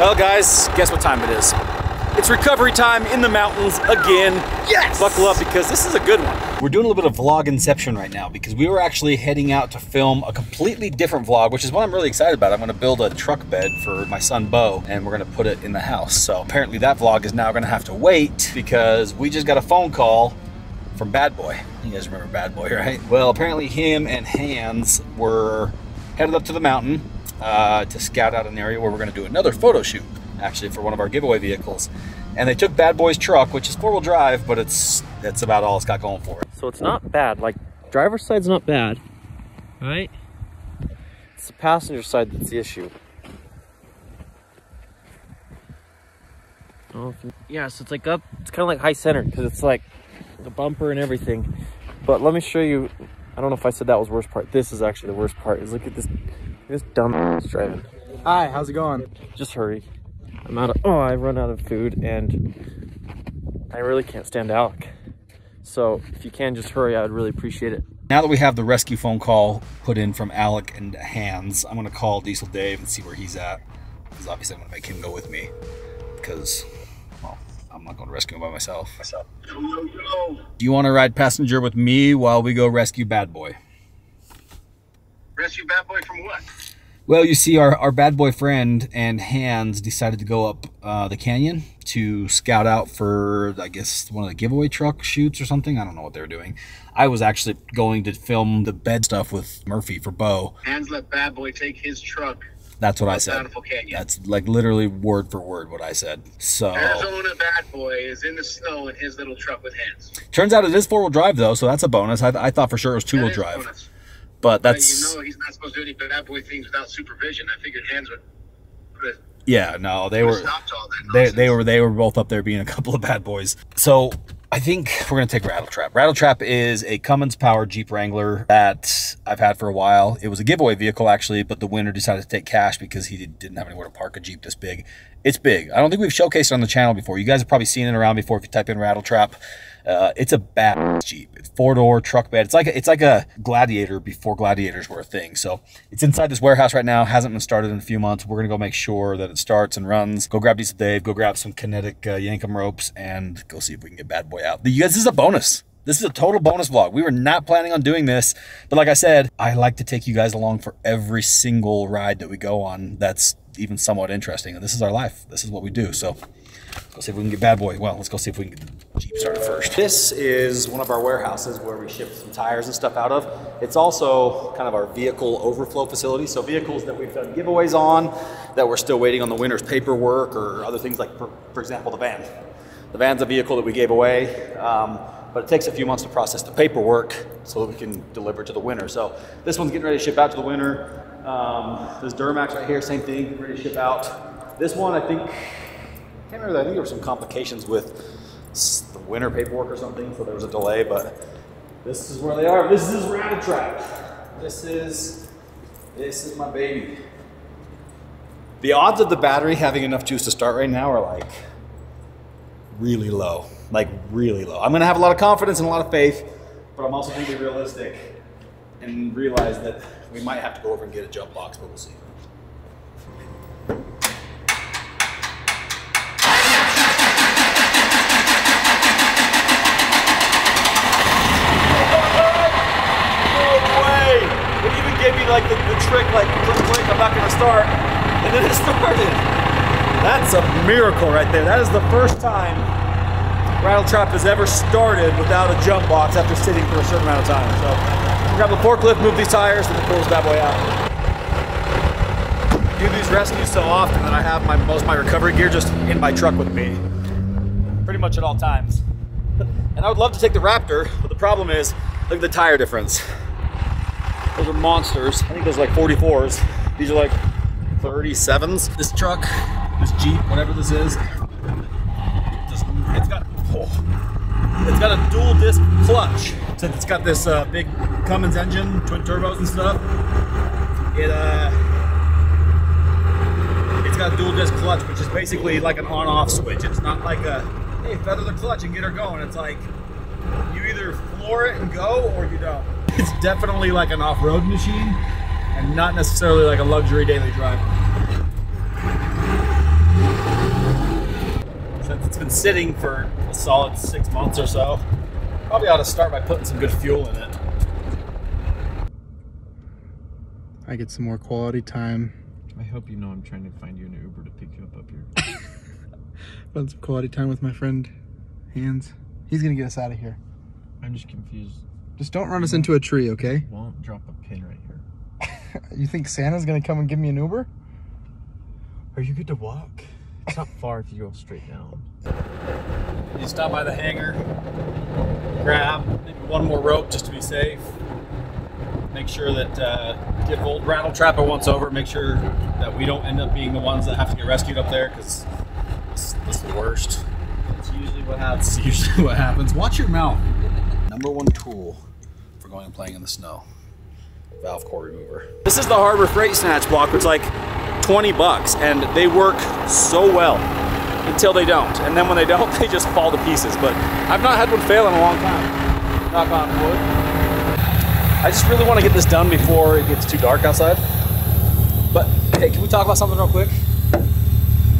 Well, guys, guess what time it is? It's recovery time in the mountains again. Yes! Buckle up because this is a good one. We're doing a little bit of vlog inception right now because we were actually heading out to film a completely different vlog, which is what I'm really excited about. I'm gonna build a truck bed for my son Bo and we're gonna put it in the house. So apparently that vlog is now gonna have to wait because we just got a phone call from Bad Boy. You guys remember Bad Boy, right? Well, apparently him and Hans were headed up to the mountain uh, to scout out an area where we're gonna do another photo shoot actually for one of our giveaway vehicles. And they took Bad Boy's truck, which is four-wheel drive, but it's that's about all it's got going for it. So it's not bad. Like driver's side's not bad, right? It's the passenger side that's the issue. Yeah, so it's like up, it's kind of like high centered because it's like the bumper and everything. But let me show you. I don't know if I said that was worst part. This is actually the worst part. Is look at this, this dumb driving. Hi, how's it going? Just hurry. I'm out of, oh, I run out of food and I really can't stand Alec. So if you can just hurry, I would really appreciate it. Now that we have the rescue phone call put in from Alec and Hans, I'm gonna call Diesel Dave and see where he's at. Because obviously I'm gonna make him go with me. Because, well, I'm not gonna rescue him by myself. myself. Do you wanna ride passenger with me while we go rescue Bad Boy? Rescue Bad Boy from what? Well, you see, our, our bad boy friend and Hans decided to go up uh, the canyon to scout out for, I guess, one of the giveaway truck shoots or something. I don't know what they were doing. I was actually going to film the bed stuff with Murphy for Bo. Hans let Bad Boy take his truck. That's what I said. That's like literally word for word what I said. So Arizona Bad Boy is in the snow in his little truck with Hans. turns out it is four wheel drive though, so that's a bonus. I, I thought for sure it was two wheel That is a drive, bonus. But But that's you know he's not supposed to do any Bad Boy things without supervision. I figured Hans would yeah. No, they were stop to all that they, they were they were both up there being a couple of bad boys. So I think we're gonna take Rattletrap. Rattletrap is a Cummins powered Jeep Wrangler that I've had for a while. It was a giveaway vehicle actually, but the winner decided to take cash because he didn't have anywhere to park a Jeep this big. It's big. I don't think we've showcased it on the channel before. You guys have probably seen it around before if you type in Rattletrap. Uh, it's a bad Jeep. It's four door truck bed. It's like a, it's like a Gladiator before Gladiators were a thing. So it's inside this warehouse right now. Hasn't been started in a few months. We're gonna go make sure that it starts and runs. Go grab Diesel Dave. Go grab some kinetic uh, Yankum ropes and go see if we can get Bad Boy out. You guys, this is a bonus. This is a total bonus vlog. We were not planning on doing this, but like I said, I like to take you guys along for every single ride that we go on. That's even somewhat interesting. And this is our life. This is what we do. So Let's see if we can get Bad Boy. Well, let's go see if we can get the Jeep started first. This is one of our warehouses where we ship some tires and stuff out of. It's also kind of our vehicle overflow facility. So vehicles that we've done giveaways on, that we're still waiting on the winner's paperwork or other things like, for, for example, the van. The van's a vehicle that we gave away, um, but it takes a few months to process the paperwork so that we can deliver to the winner. So this one's getting ready to ship out to the winner. Um, this Duramax right here, same thing, ready to ship out. This one, I think, can't remember. I think there were some complications with the winter paperwork or something, so there was a delay. But this is where they are. This is Rattle Trap. This is this is my baby. The odds of the battery having enough juice to start right now are like really low, like really low. I'm gonna have a lot of confidence and a lot of faith, but I'm also gonna be realistic and realize that we might have to go over and get a jump box, but we'll see. No way! It even gave me like the, the trick, like click, click, I'm not gonna start. And then it started. That's a miracle right there. That is the first time Rattle Trap has ever started without a jump box after sitting for a certain amount of time. So grab the forklift, move these tires, and it pulls that boy out. Do these rescues so often that I have my most of my recovery gear just in my truck with me. Pretty much at all times. And I would love to take the Raptor, but the problem is, look at the tire difference. Those are monsters. I think those are like 44s. These are like 37s. This truck, this Jeep, whatever this is, it's got oh, it's got a dual disc clutch. Since it's got this uh, big Cummins engine, twin turbos and stuff, it uh, it's got a dual disc clutch, which is basically like an on-off switch. It's not like a hey feather the clutch and get her going. It's like you either floor it and go or you don't. It's definitely like an off-road machine and not necessarily like a luxury daily driver. Since it's been sitting for a solid six months or so. Probably ought to start by putting some good fuel in it. I get some more quality time. I hope you know I'm trying to find you an Uber to pick you up up here. Spend some quality time with my friend Hans. He's gonna get us out of here. I'm just confused. Just don't run us into a tree, okay? Won't drop a pin right here. You think Santa's gonna come and give me an Uber? Are you good to walk? It's not far if you go straight down. You stop by the hangar, grab maybe one more rope just to be safe. Make sure that uh, give old rattle trapper once over. Make sure that we don't end up being the ones that have to get rescued up there because this, this is the worst. That's usually what happens. It's usually what happens. Watch your mouth. Number one tool for going and playing in the snow. Valve core remover. This is the Harbor Freight Snatch Block. It's like 20 bucks and they work so well until they don't. And then when they don't, they just fall to pieces. But I've not had one fail in a long time. Knock on wood. I just really want to get this done before it gets too dark outside. But hey, can we talk about something real quick?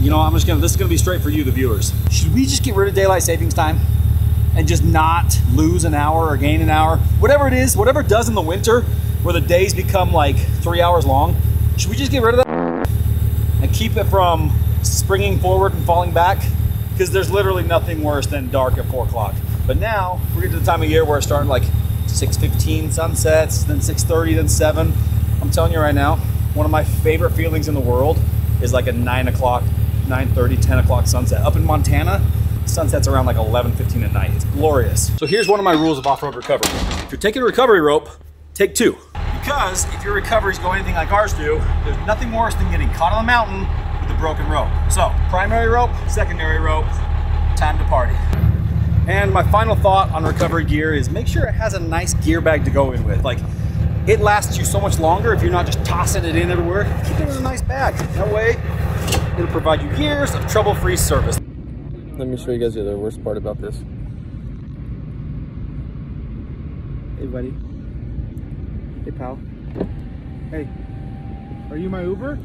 You know, I'm just gonna, this is gonna be straight for you, the viewers. Should we just get rid of daylight savings time and just not lose an hour or gain an hour? Whatever it is, whatever it does in the winter where the days become like three hours long, should we just get rid of that and keep it from springing forward and falling back? Because there's literally nothing worse than dark at four o'clock. But now we're getting to the time of year where it's starting like 6.15 sunsets, then 6.30, then 7. I'm telling you right now, one of my favorite feelings in the world is like a 9 o'clock, 9.30, 10 o'clock sunset. Up in Montana, sunsets around like 11.15 at night. It's glorious. So here's one of my rules of off-road recovery. If you're taking a recovery rope, take two. Because if your recoveries go anything like ours do, there's nothing worse than getting caught on the mountain with a broken rope. So primary rope, secondary rope, time to party. And my final thought on recovery gear is make sure it has a nice gear bag to go in with. Like, it lasts you so much longer if you're not just tossing it in everywhere. Keep it in a nice bag. That way, it'll provide you years of trouble-free service. Let me show you guys the other worst part about this. Hey, buddy. Hey, pal. Hey, are you my Uber?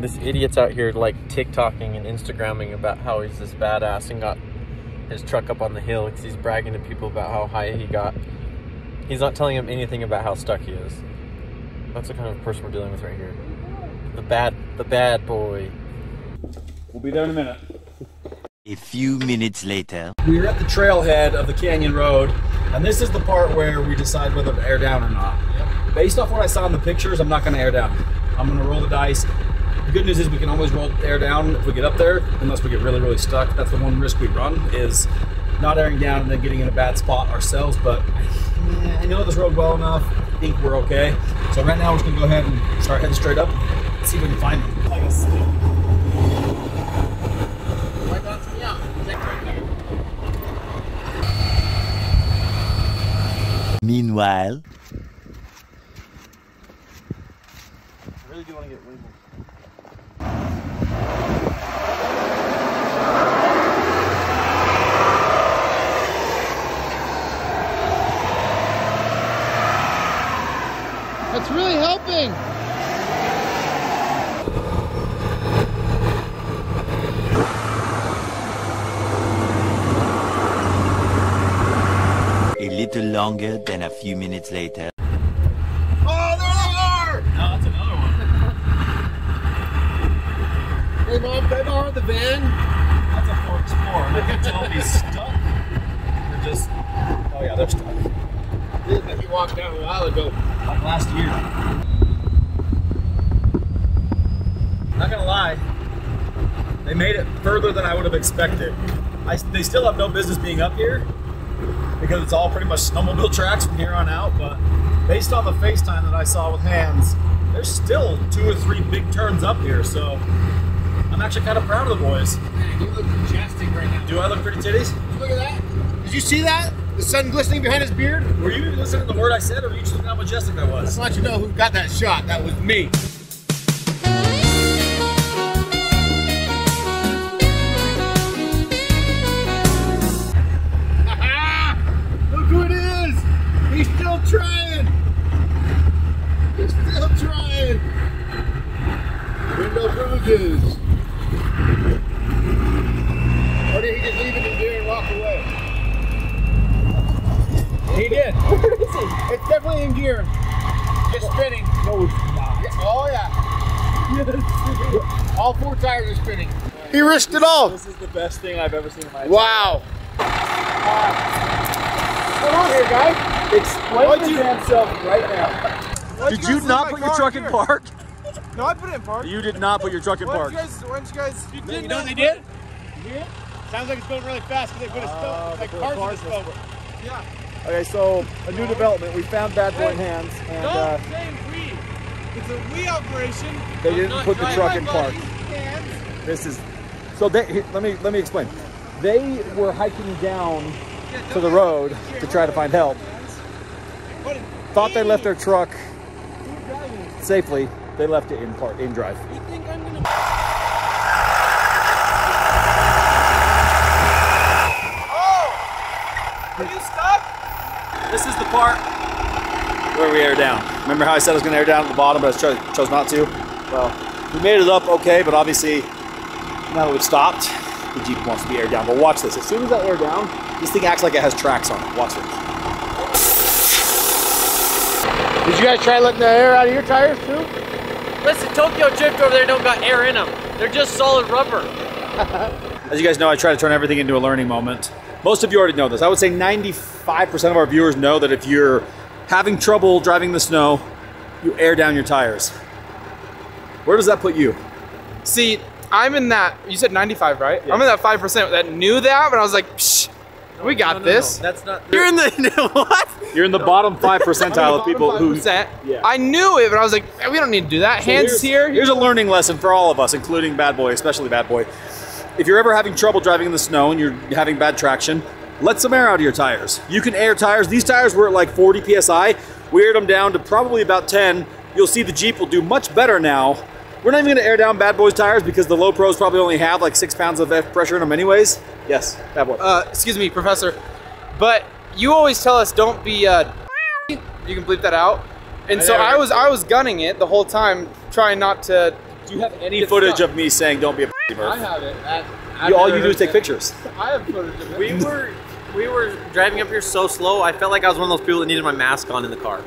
This idiot's out here like TikToking and Instagramming about how he's this badass and got his truck up on the hill because he's bragging to people about how high he got. He's not telling him anything about how stuck he is. That's the kind of person we're dealing with right here. The bad, the bad boy. We'll be there in a minute. A few minutes later. We're at the trailhead of the Canyon Road, and this is the part where we decide whether to air down or not. Based off what I saw in the pictures, I'm not going to air down. I'm going to roll the dice. The good news is we can always roll air down if we get up there, unless we get really, really stuck. That's the one risk we run is not airing down and then getting in a bad spot ourselves. But yeah, I know this road well enough. I think we're okay. So right now we're just gonna go ahead and start heading straight up. and See if we can find them. Like a sleep. Meanwhile, I really do want to get way. That's really helping. a little longer than a few minutes later. Oh, there they are! No, that's another one. Hey, mom, can I borrow the van? That's a Ford Explorer. I can tell if he's stuck. They're just. Oh yeah, they're stuck. This that you walked down a while ago. like last year. Not gonna lie, they made it further than I would have expected. I, they still have no business being up here because it's all pretty much snowmobile tracks from here on out. But based on the FaceTime that I saw with Hans, there's still two or three big turns up here. So I'm actually kind of proud of the boys. Man, you look majestic right now. Do I look pretty titties? Look at that. Did you see that? The sun glistening behind his beard? Were you even listening to the word I said, or were you just looking how majestic I was? Just to let you know who got that shot. That was me. There's no bruises. Or did he just leave it in there and walk away? He did. Where is he? It's definitely in gear. Just spinning. No, it's not. Oh, yeah. Yes. All four tires are spinning. He risked it all. This is the best thing I've ever seen in my life. Wow. Uh, come on here, guys. Explain What'd you... right now. Let's Did you not put your truck here. in park? No, I put it in park. You did not put your truck in Why park. don't you guys? Why don't you guys? You You know what they did? Yeah. Sounds like it's going really fast because they put a Uh, stove, like they put a cars in the cars. Yeah. Okay, so a new development. We found Bad Boy Hans, and Don't uh, say we. It's a we operation. they didn't put the truck in park. Hans. This is so. They, here, let me let me explain. They were hiking down to the road to try to find help. Thought they left their truck safely. They left it in park in drive. You think I'm gonna? Oh! Are you stuck? This is the part where we air down. Remember how I said I was going to air down at the bottom, but I chose, chose not to? Well, we made it up okay, but obviously now that we've stopped, the Jeep wants to be aired down. But watch this. As soon as I air down, this thing acts like it has tracks on it. Watch this. Did you guys try letting the air out of your tires too? Listen, Tokyo Drift over there don't got air in them. They're just solid rubber. As you guys know, I try to turn everything into a learning moment. Most of you already know this. I would say 95% of our viewers know that if you're having trouble driving the snow, you air down your tires. Where does that put you? See, I'm in that. You said 95, right? I'm in that 5% that knew that, but I was like, Psh, we got this. That's not. You're in the what? You're in the bottom 5 percentile of people who. 5%. Yeah. I knew it, but I was like, we don't need to do that. Hans here's, here. Here's a learning lesson for all of us, including Bad Boy, especially Bad Boy. If you're ever having trouble driving in the snow and you're having bad traction, let some air out of your tires. You can air tires. These tires were at like 40 psi. We aired them down to probably about 10. You'll see the Jeep will do much better now. We're not even gonna air down Bad Boy's tires because the low pros probably only have like six pounds of F pressure in them anyways. Yes, Bad Boy. Uh, excuse me, Professor. But you always tell us don't be. Uh, you can bleep that out. And so I was I was gunning it the whole time, trying not to. do you have any footage stuck. of me saying don't be a Murph? have it. You, all you do is take pictures. I have footage of it. We were we were driving up here so slow. I felt like I was one of those people that needed my mask on in the car.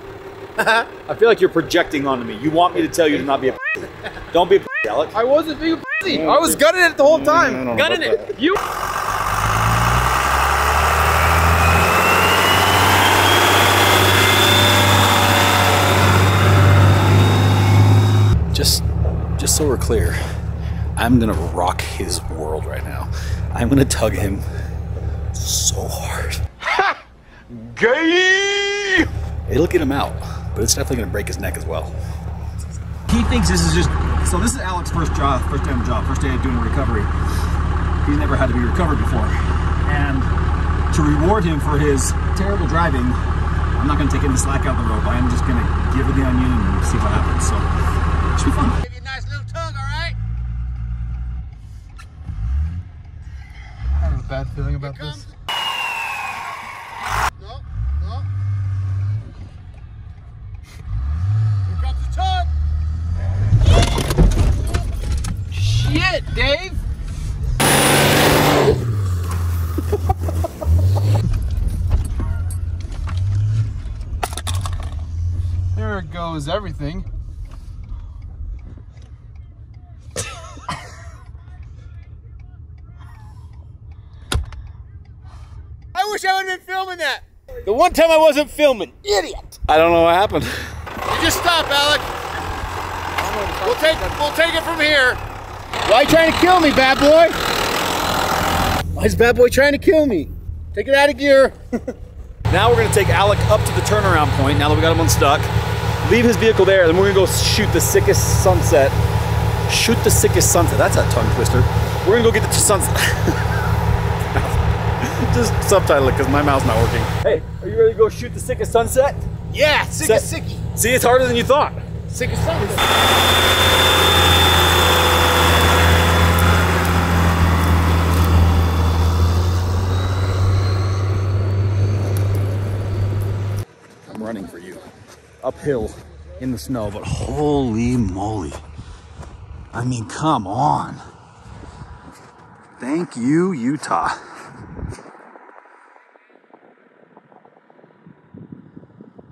I feel like you're projecting onto me. You want me to tell you to not be a Don't be a Alec. I wasn't being busy. I was gunning it the whole time. Gunning it. You. just just so we're clear, I'm gonna rock his world right now. I'm gonna tug him so hard. Gay! It'll get him out, but it's definitely gonna break his neck as well. He thinks this is just so this is Alec's first job, first day time job, first day of doing a recovery. He's never had to be recovered before. And to reward him for his terrible driving, I'm not gonna take any slack out of the rope. I'm just gonna give it the onion and see what happens. So it should be fun. Give you a nice little tug, all right? I have a bad feeling about this. No, no. Here comes the tug. Shit, Dave. There goes everything. I wish I would have been filming that. The one time I wasn't filming. Idiot. I don't know what happened. You just stop, Alec. We'll take we'll take it from here. Why you trying to kill me, bad boy? Why is bad boy trying to kill me? Take it out of gear. Now we're gonna take Alec up to the turnaround point. Now that we got him unstuck, leave his vehicle there, then we're gonna go shoot the sickest sunset. Shoot the sickest sunset. That's a tongue twister. We're gonna go get the sunset. Just subtitle it because my mouth's not working. Hey, are you ready to go shoot the sickest sunset? Yeah, sickest Set- sicky. See, it's harder than you thought. Sickest sunset. I'm running for you. Uphill in the snow, but holy moly. I mean, come on. Thank you, Utah.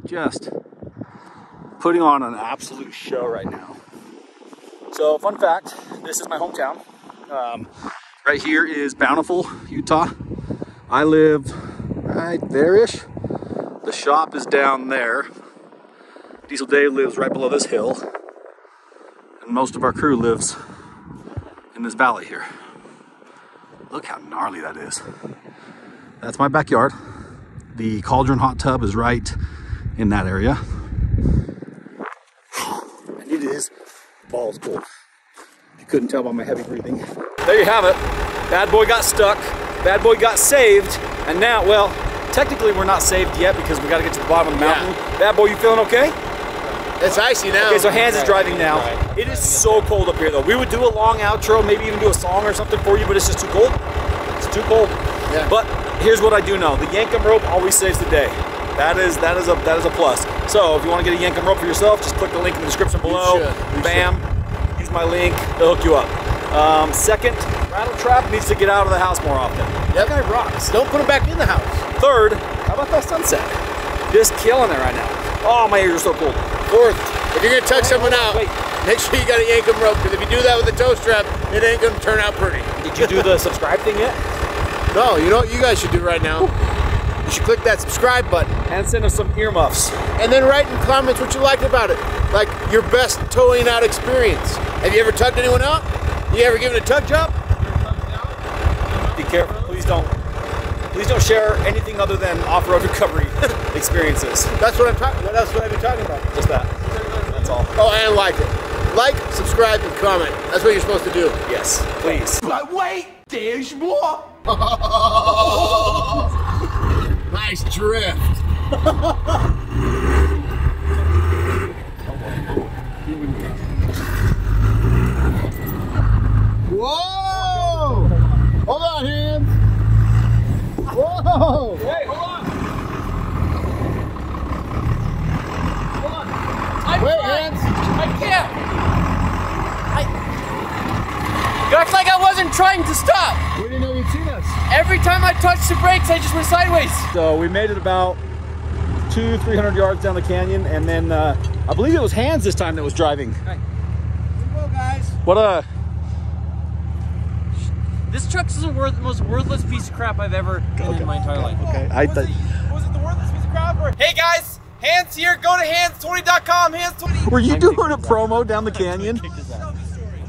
Just putting on an absolute show right now. So, fun fact this is my hometown. Um, right here is Bountiful, Utah. I live right there-ish. The shop is down there. Diesel Dave lives right below this hill. And most of our crew lives in this valley here. Look how gnarly that is. That's my backyard. The cauldron hot tub is right in that area. And it is balls cold. You couldn't tell by my heavy breathing. There you have it. Bad boy got stuck. Bad boy got saved. And now, well, technically we're not saved yet because we got to get to the bottom of the mountain. Bad boy, you feeling okay? It's icy now. Okay, so Hans is driving now. It is so cold up here though. We would do a long outro, maybe even do a song or something for you, but it's just too cold. It's too cold. Yeah. But here's what I do know. The Yankum rope always saves the day. That is that is a that is a plus. So if you want to get a Yankum rope for yourself, just click the link in the description below. should. You Bam. Use my link. It'll hook you up. Um, second, Rattle Trap needs to get out of the house more often. That guy rocks. Don't put him back in the house. Third, how about that sunset? Just killing it right now. Oh, my ears are so cold. Fourth, if you're gonna tuck someone out, make sure you got a Yankum rope, because if you do that with a tow strap, it ain't gonna turn out pretty. Did you do the subscribe thing yet? No, you know what you guys should do right now? You should click that subscribe button And send us some earmuffs. and then write in comments what you liked about it. Like your best towing out experience. Have you ever tugged anyone out? You ever given a tug job? Be careful. Please don't. Please don't share anything other than off-road recovery experiences. That's what I'm talking What else would I be talking about? Just that. That's all. Oh, and like it. Like, subscribe, and comment. That's what you're supposed to do. Yes, please. But wait, there's more. nice drift. Whoa! Hold on, Hans. Whoa! Hey, hold on. Hold on. I'm Wait, trying. Hans. I can't. I. You act like I wasn't trying to stop. We didn't know you'd seen us. Every time I touched the brakes, I just went sideways. So we made it about two, three hundred yards down the canyon, and then uh, I believe it was Hans this time that was driving. Go, guys. What a This truck is the worth, most worthless piece of crap I've ever been in my entire life. okay. I was, th- it, was it the worthless piece of crap? Or, hey guys, Hans here. Go to hands20.com. Hands20. Were you doing a promo down the canyon?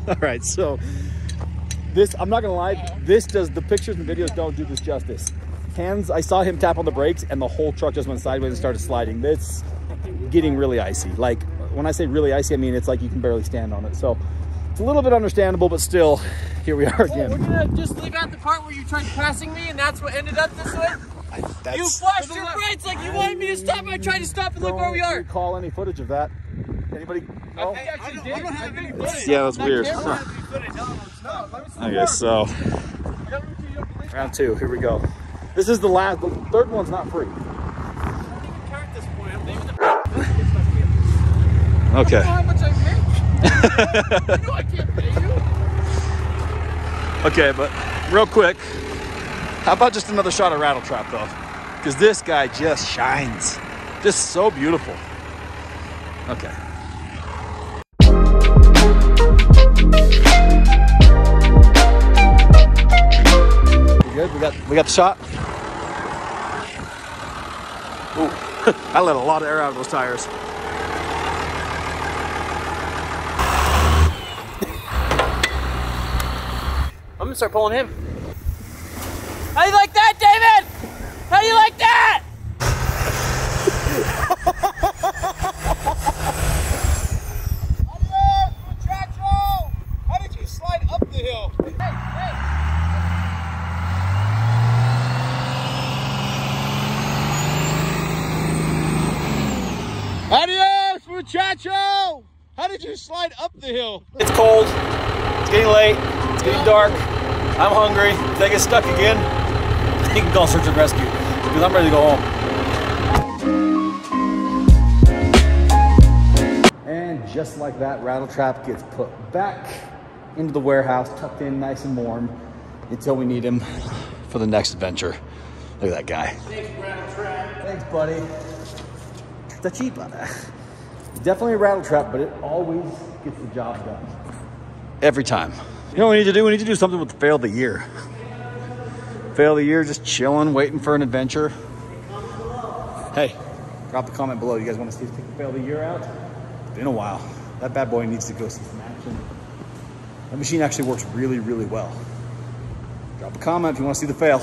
All right, so this I'm not gonna lie, this does the pictures and videos don't do this justice. Hans, I saw him tap on the brakes and the whole truck just went sideways and started sliding. That's getting really icy. Like when I say really icy, I mean it's like you can barely stand on it. So it's a little bit understandable, but still, here we are again. We're gonna just leave out the part where you tried passing me, and that's what ended up this way. You flashed your brakes like you wanted me to stop. I tried to stop, and look where we don't are. recall any footage of that. Anybody? No? I don't have any footage. Yeah, that's weird. Okay, so round two. Here we go. This is the last. The third one's not free. Okay. Okay, but real quick, how about just another shot of Rattle Trap though? Because this guy just shines. Just so beautiful. Okay. We good? We got we got the shot? Ooh, I let a lot of air out of those tires. Gonna start pulling him. How you like that, David? How you like that? How did you slide up the hill? Adios, muchacho! How did you slide up the hill? It's cold. It's getting late. It's getting dark. I'm hungry. If I get stuck again, you can call search and rescue because I'm ready to go home. And just like that, Rattle Trap gets put back into the warehouse, tucked in nice and warm until we need him for the next adventure. Look at that guy. Thanks, Rattle Trap. Thanks, buddy. The cheap one. Definitely a rattle trap, but it always gets the job done. Every time. You know what we need to do? We need to do something with fail the year. Fail the year, just chilling, waiting for an adventure. Hey, drop a comment below. You guys want to see us take the fail of the year out? It's been a while. That bad boy needs to go see some action. That machine actually works really, really well. Drop a comment if you want to see the fail.